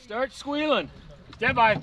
Start squealing. Stand by.